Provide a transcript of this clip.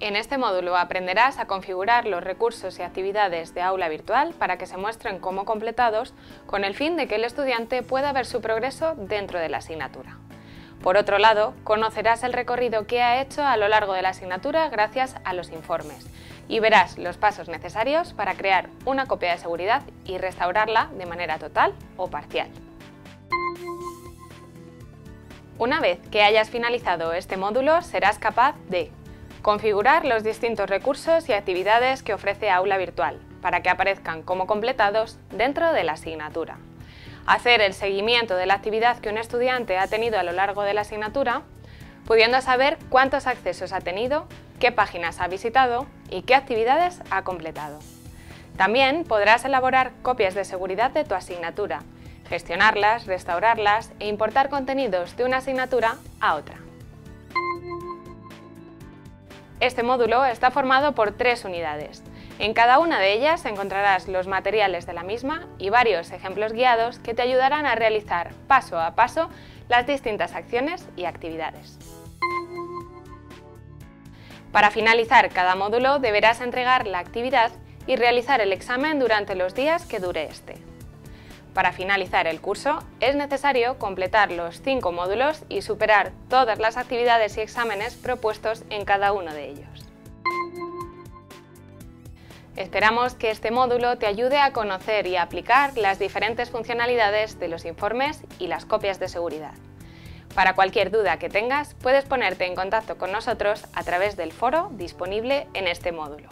En este módulo aprenderás a configurar los recursos y actividades de aula virtual para que se muestren como completados con el fin de que el estudiante pueda ver su progreso dentro de la asignatura. Por otro lado, conocerás el recorrido que ha hecho a lo largo de la asignatura gracias a los informes y verás los pasos necesarios para crear una copia de seguridad y restaurarla de manera total o parcial. Una vez que hayas finalizado este módulo, serás capaz de configurar los distintos recursos y actividades que ofrece Aula Virtual para que aparezcan como completados dentro de la asignatura. Hacer el seguimiento de la actividad que un estudiante ha tenido a lo largo de la asignatura, pudiendo saber cuántos accesos ha tenido, qué páginas ha visitado y qué actividades ha completado. También podrás elaborar copias de seguridad de tu asignatura gestionarlas, restaurarlas e importar contenidos de una asignatura a otra. Este módulo está formado por tres unidades. En cada una de ellas encontrarás los materiales de la misma y varios ejemplos guiados que te ayudarán a realizar paso a paso las distintas acciones y actividades. Para finalizar cada módulo deberás entregar la actividad y realizar el examen durante los días que dure este. Para finalizar el curso es necesario completar los cinco módulos y superar todas las actividades y exámenes propuestos en cada uno de ellos. Esperamos que este módulo te ayude a conocer y aplicar las diferentes funcionalidades de los informes y las copias de seguridad. Para cualquier duda que tengas, puedes ponerte en contacto con nosotros a través del foro disponible en este módulo.